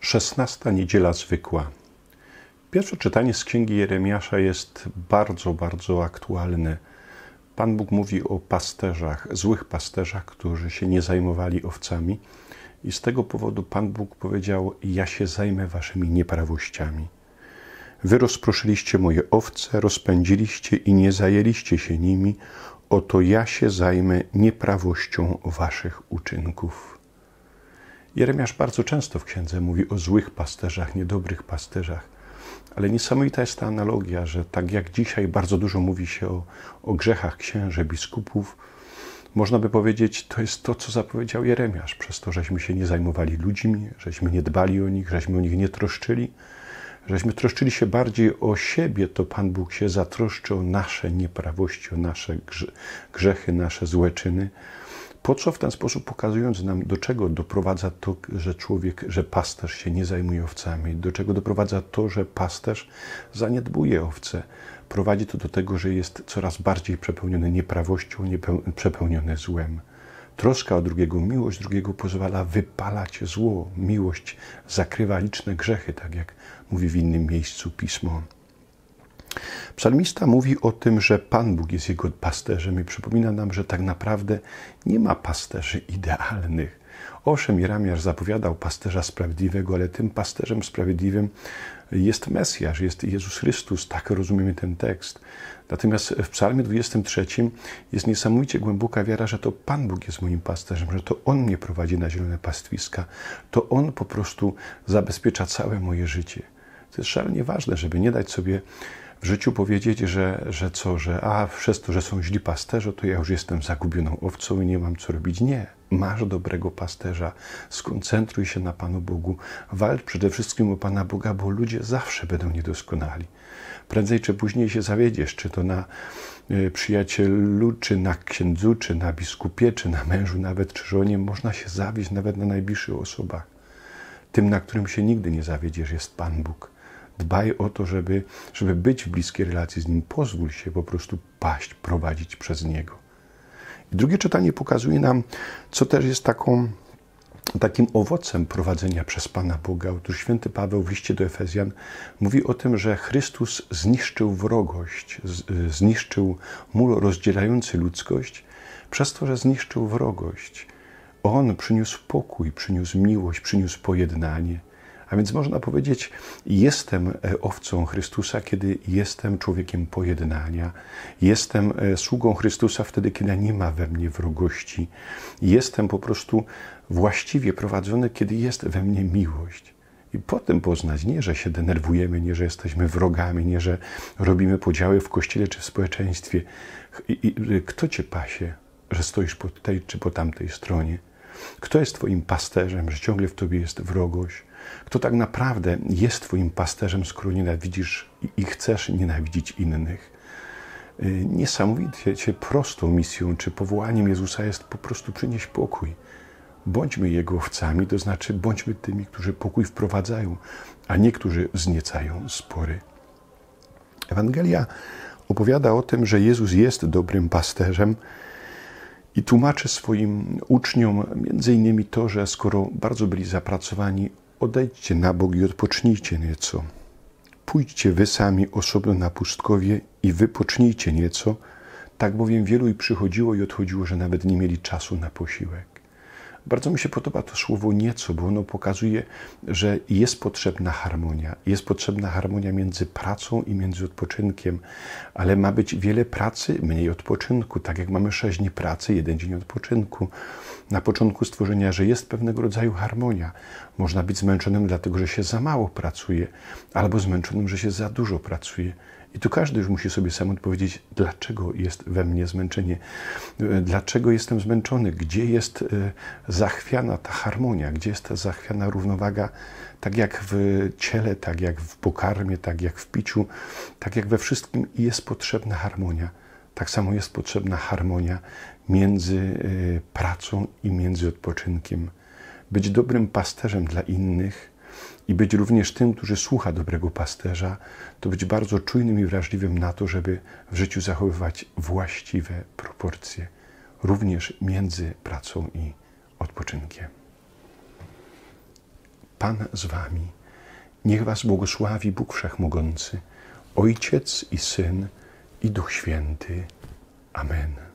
Szesnasta niedziela zwykła. Pierwsze czytanie z księgi Jeremiasza jest bardzo, bardzo aktualne. Pan Bóg mówi o pasterzach, złych pasterzach, którzy się nie zajmowali owcami, i z tego powodu Pan Bóg powiedział: Ja się zajmę waszymi nieprawościami. Wy rozproszyliście moje owce, rozpędziliście i nie zajęliście się nimi, oto ja się zajmę nieprawością waszych uczynków. Jeremiasz bardzo często w księdze mówi o złych pasterzach, niedobrych pasterzach, ale niesamowita jest ta analogia, że tak jak dzisiaj bardzo dużo mówi się o, o grzechach księży, biskupów, można by powiedzieć, to jest to, co zapowiedział Jeremiasz, przez to, żeśmy się nie zajmowali ludźmi, żeśmy nie dbali o nich, żeśmy o nich nie troszczyli, żeśmy troszczyli się bardziej o siebie, to Pan Bóg się zatroszczy o nasze nieprawości, o nasze grzechy, nasze złe czyny. Po co w ten sposób pokazując nam, do czego doprowadza to, że człowiek, że pasterz się nie zajmuje owcami, do czego doprowadza to, że pasterz zaniedbuje owce. Prowadzi to do tego, że jest coraz bardziej przepełniony nieprawością, przepełniony złem. Troska o drugiego, miłość drugiego pozwala wypalać zło. Miłość zakrywa liczne grzechy, tak jak mówi w innym miejscu pismo. Psalmista mówi o tym, że Pan Bóg jest jego pasterzem i przypomina nam, że tak naprawdę nie ma pasterzy idealnych. Owszem, Jeremiasz zapowiadał pasterza sprawiedliwego, ale tym pasterzem sprawiedliwym jest Mesjasz, jest Jezus Chrystus, tak rozumiemy ten tekst. Natomiast w Psalmie 23 jest niesamowicie głęboka wiara, że to Pan Bóg jest moim pasterzem, że to On mnie prowadzi na zielone pastwiska, to On po prostu zabezpiecza całe moje życie. To jest szalenie ważne, żeby nie dać sobie w życiu powiedzieć, że, że co, że a przez to, że są źli pasterze, to ja już jestem zagubioną owcą i nie mam co robić. Nie. Masz dobrego pasterza. Skoncentruj się na Panu Bogu. Walcz przede wszystkim o Pana Boga, bo ludzie zawsze będą niedoskonali. Prędzej czy później się zawiedziesz, czy to na e, przyjacielu, czy na księdzu, czy na biskupie, czy na mężu, nawet czy żonie. Można się zawieść nawet na najbliższych osobach. Tym, na którym się nigdy nie zawiedziesz, jest Pan Bóg. Dbaj o to, żeby, żeby być w bliskiej relacji z Nim. Pozwól się po prostu paść, prowadzić przez Niego. I drugie czytanie pokazuje nam, co też jest taką, takim owocem prowadzenia przez Pana Boga. Otóż święty Paweł w liście do Efezjan mówi o tym, że Chrystus zniszczył wrogość, zniszczył mur rozdzielający ludzkość, przez to, że zniszczył wrogość. On przyniósł pokój, przyniósł miłość, przyniósł pojednanie. A więc można powiedzieć, jestem e, owcą Chrystusa, kiedy jestem człowiekiem pojednania. Jestem e, sługą Chrystusa wtedy, kiedy nie ma we mnie wrogości. Jestem po prostu właściwie prowadzony, kiedy jest we mnie miłość. I potem poznać, nie, że się denerwujemy, nie, że jesteśmy wrogami, nie, że robimy podziały w kościele czy w społeczeństwie. I, i, kto cię pasie, że stoisz po tej czy po tamtej stronie? Kto jest Twoim pasterzem, że ciągle w Tobie jest wrogość? Kto tak naprawdę jest Twoim pasterzem, skoro nienawidzisz i chcesz nienawidzić innych? Y, niesamowicie prostą misją czy powołaniem Jezusa jest po prostu przynieść pokój. Bądźmy Jego owcami, to znaczy bądźmy tymi, którzy pokój wprowadzają, a nie którzy wzniecają spory. Ewangelia opowiada o tym, że Jezus jest dobrym pasterzem, i tłumaczy swoim uczniom między innymi to, że skoro bardzo byli zapracowani, odejdźcie na bok i odpocznijcie nieco. Pójdźcie wy sami osobno na pustkowie i wypocznijcie nieco, tak bowiem wielu i przychodziło i odchodziło, że nawet nie mieli czasu na posiłek. Bardzo mi się podoba to słowo nieco, bo ono pokazuje, że jest potrzebna harmonia. Jest potrzebna harmonia między pracą i między odpoczynkiem, ale ma być wiele pracy, mniej odpoczynku. Tak jak mamy sześć dni pracy, jeden dzień odpoczynku. Na początku stworzenia, że jest pewnego rodzaju harmonia. Można być zmęczonym dlatego, że się za mało pracuje, albo zmęczonym, że się za dużo pracuje. I tu każdy już musi sobie sam odpowiedzieć, dlaczego jest we mnie zmęczenie, dlaczego jestem zmęczony, gdzie jest e, zachwiana ta harmonia, gdzie jest ta zachwiana równowaga, tak jak w ciele, tak jak w pokarmie, tak jak w piciu, tak jak we wszystkim jest potrzebna harmonia. Tak samo jest potrzebna harmonia między e, pracą i między odpoczynkiem. Być dobrym pasterzem dla innych i być również tym, który słucha dobrego pasterza, to być bardzo czujnym i wrażliwym na to, żeby w życiu zachowywać właściwe proporcje, również między pracą i odpoczynkiem. Pan z wami. Niech was błogosławi Bóg Wszechmogący, Ojciec i Syn i Duch Święty. Amen.